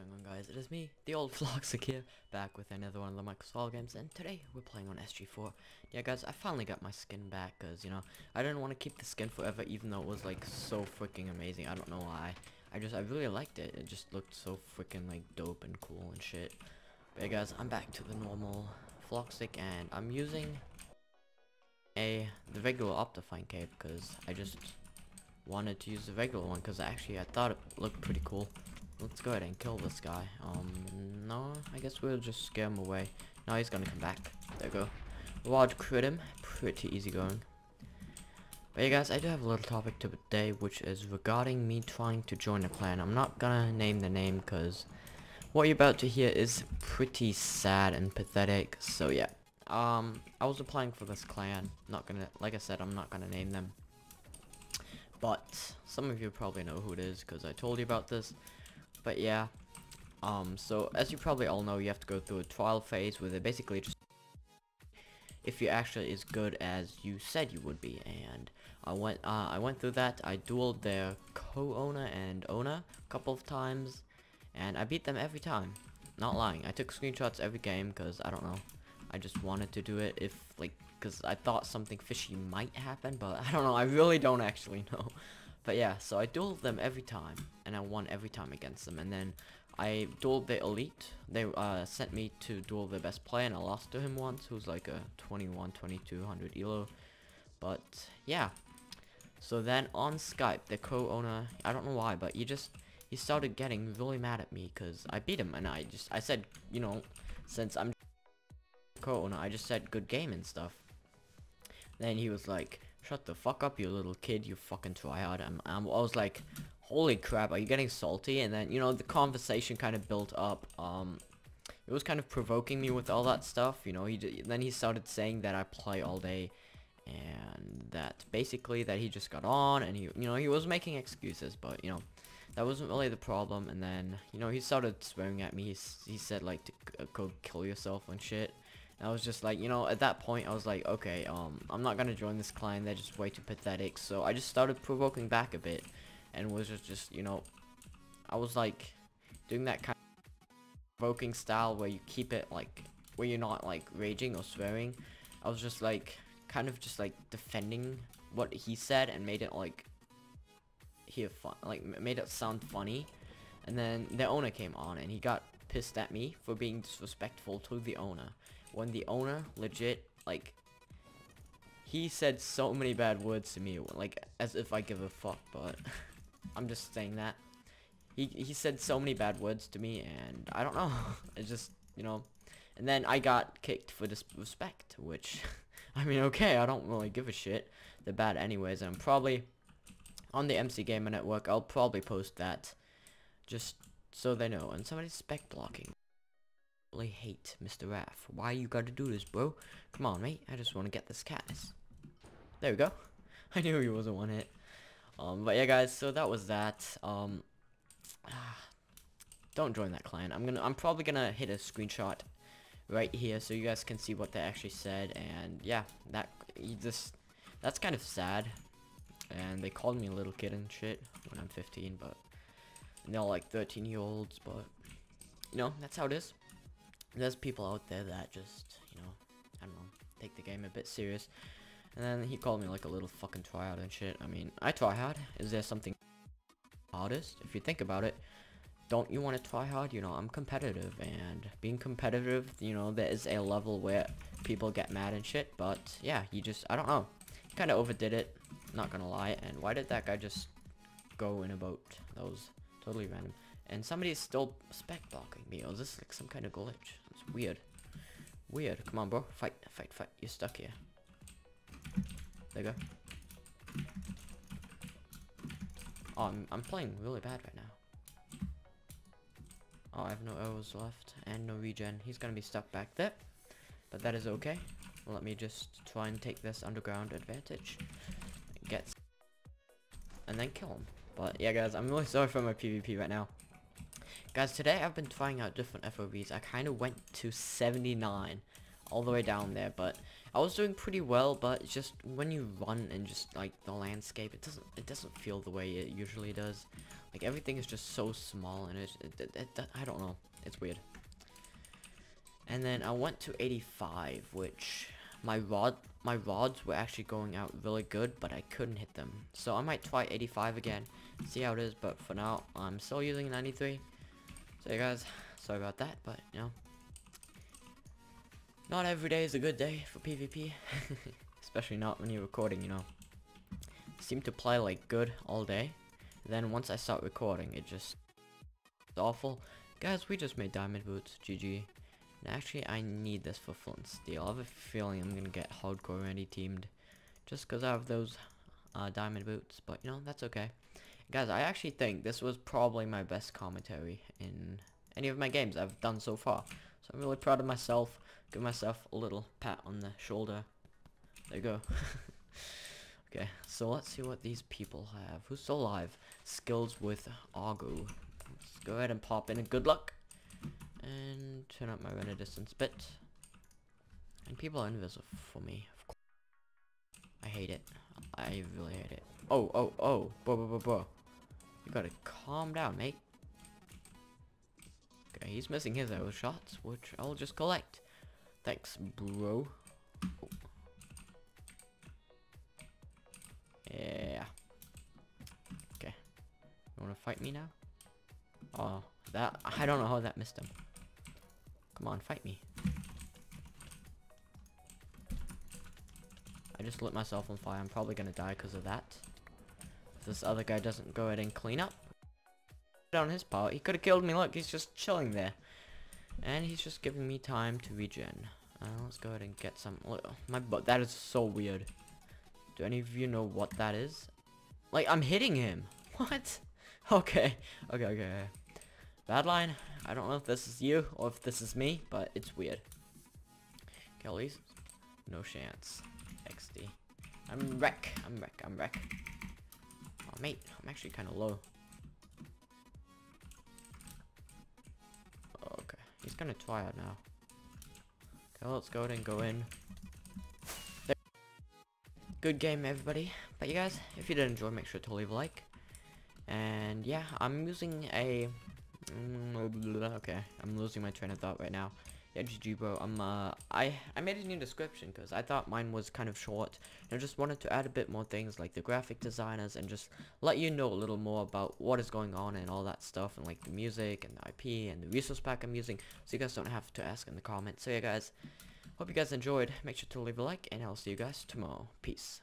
going on guys? It is me, the old Floxic here, back with another one of the Minecraft games, and today we're playing on SG4. Yeah guys, I finally got my skin back, because, you know, I didn't want to keep the skin forever, even though it was, like, so freaking amazing. I don't know why. I just, I really liked it. It just looked so freaking, like, dope and cool and shit. But yeah guys, I'm back to the normal Floxic, and I'm using a, the regular Optifine cape, because I just wanted to use the regular one, because actually I thought it looked pretty cool. Let's go ahead and kill this guy. Um, no, I guess we'll just scare him away. Now he's gonna come back. There we go. Large crit him. Pretty easy going. But yeah guys, I do have a little topic today, which is regarding me trying to join a clan. I'm not gonna name the name, because what you're about to hear is pretty sad and pathetic. So yeah. Um, I was applying for this clan. Not gonna, like I said, I'm not gonna name them. But, some of you probably know who it is, because I told you about this. But yeah, um, so as you probably all know, you have to go through a trial phase where they basically just if you're actually as good as you said you would be. And I went, uh, I went through that. I dueled their co-owner and owner a couple of times, and I beat them every time. Not lying. I took screenshots every game because I don't know. I just wanted to do it if like because I thought something fishy might happen, but I don't know. I really don't actually know. But yeah, so I dueled them every time, and I won every time against them. And then I dueled the elite. They uh, sent me to duel the best player, and I lost to him once, who's like a 21, 2200 elo. But yeah, so then on Skype, the co-owner, I don't know why, but he just he started getting really mad at me because I beat him, and I just I said, you know, since I'm co-owner, I just said good game and stuff. Then he was like, Shut the fuck up, you little kid, you fucking tryhard. I'm, I'm, I was like, holy crap, are you getting salty? And then, you know, the conversation kind of built up. Um, it was kind of provoking me with all that stuff, you know. He Then he started saying that I play all day and that basically that he just got on and he, you know, he was making excuses, but, you know, that wasn't really the problem. And then, you know, he started swearing at me. He, he said, like, to go kill yourself and shit. I was just like, you know, at that point, I was like, okay, um, I'm not gonna join this clan. They're just way too pathetic. So I just started provoking back a bit, and was just, just you know, I was like doing that kind of provoking style where you keep it like where you're not like raging or swearing. I was just like kind of just like defending what he said and made it like hear fun, like made it sound funny. And then the owner came on and he got pissed at me for being disrespectful to the owner when the owner legit like he said so many bad words to me like as if I give a fuck but I'm just saying that he he said so many bad words to me and I don't know it's just you know and then I got kicked for disrespect which I mean okay I don't really give a shit they're bad anyways I'm probably on the MC Gamer Network I'll probably post that just so they know and somebody's spec blocking I hate Mr. Raff. Why you gotta do this, bro? Come on, mate. I just want to get this Katniss. There we go. I knew he wasn't one hit. Um, but yeah, guys. So that was that. Um, don't join that clan. I'm gonna. I'm probably gonna hit a screenshot right here so you guys can see what they actually said. And yeah, that you just that's kind of sad. And they called me a little kid and shit when I'm 15, but they're like 13 year olds. But you know, that's how it is there's people out there that just, you know, I don't know, take the game a bit serious. And then he called me like a little fucking tryout and shit. I mean, I try hard. Is there something hardest? If you think about it, don't you want to try hard? You know, I'm competitive and being competitive, you know, there is a level where people get mad and shit. But yeah, you just, I don't know, kind of overdid it. Not gonna lie. And why did that guy just go in a boat? That was totally random. And somebody's still spec blocking me. Oh, is this like some kind of glitch? It's weird. Weird. Come on, bro. Fight, fight, fight. You're stuck here. There you go. Oh, I'm, I'm playing really bad right now. Oh, I have no arrows left and no regen. He's gonna be stuck back there. But that is okay. Let me just try and take this underground advantage. Get... And then kill him. But yeah, guys, I'm really sorry for my PvP right now. Guys, today I've been trying out different FOVs. I kind of went to 79 all the way down there, but I was doing pretty well, but just when you run and just like the landscape, it doesn't it doesn't feel the way it usually does. Like everything is just so small and it's, it, it, it, I don't know, it's weird. And then I went to 85, which my rod my rods were actually going out really good, but I couldn't hit them. So I might try 85 again, see how it is, but for now, I'm still using 93. So you guys, sorry about that, but you know, not every day is a good day for PvP, especially not when you're recording, you know. I seem to play like good all day, then once I start recording, it just it's awful. Guys, we just made diamond boots, GG. And actually, I need this for flint steel. I have a feeling I'm gonna get hardcore ready teamed, just because I have those uh, diamond boots. But you know, that's okay. Guys, I actually think this was probably my best commentary in any of my games I've done so far. So I'm really proud of myself. Give myself a little pat on the shoulder. There you go. okay, so let's see what these people have. Who's still alive? Skills with Argo. Let's go ahead and pop in a good luck and turn up my render distance bit. And people are invisible for me. I hate it. I really hate it. Oh, oh, oh. Bro, bro, bro, bro. You gotta calm down, mate. Okay, he's missing his arrow shots, which I'll just collect. Thanks, bro. Oh. Yeah. Okay. You wanna fight me now? Oh, that- I don't know how that missed him. Come on, fight me. I just lit myself on fire. I'm probably gonna die because of that. If this other guy doesn't go ahead and clean up. On his part, he could have killed me. Look, he's just chilling there. And he's just giving me time to regen. Uh, let's go ahead and get some. My butt. That is so weird. Do any of you know what that is? Like, I'm hitting him. What? Okay. Okay, okay, okay. Badlion, I don't know if this is you or if this is me, but it's weird. Kelly's, no chance. XD. I'm wreck. I'm wreck. I'm wreck. Oh, mate, I'm actually kind of low. Gonna try it now. Okay, let's go ahead and go in. There. Good game, everybody. But you guys, if you did enjoy, make sure to leave a like. And yeah, I'm using a Mm, okay, I'm losing my train of thought right now. Yeah, GG bro, I'm, uh, I, I made a new description because I thought mine was kind of short. And I just wanted to add a bit more things like the graphic designers and just let you know a little more about what is going on and all that stuff and like the music and the IP and the resource pack I'm using so you guys don't have to ask in the comments. So yeah guys, hope you guys enjoyed. Make sure to leave a like and I'll see you guys tomorrow. Peace.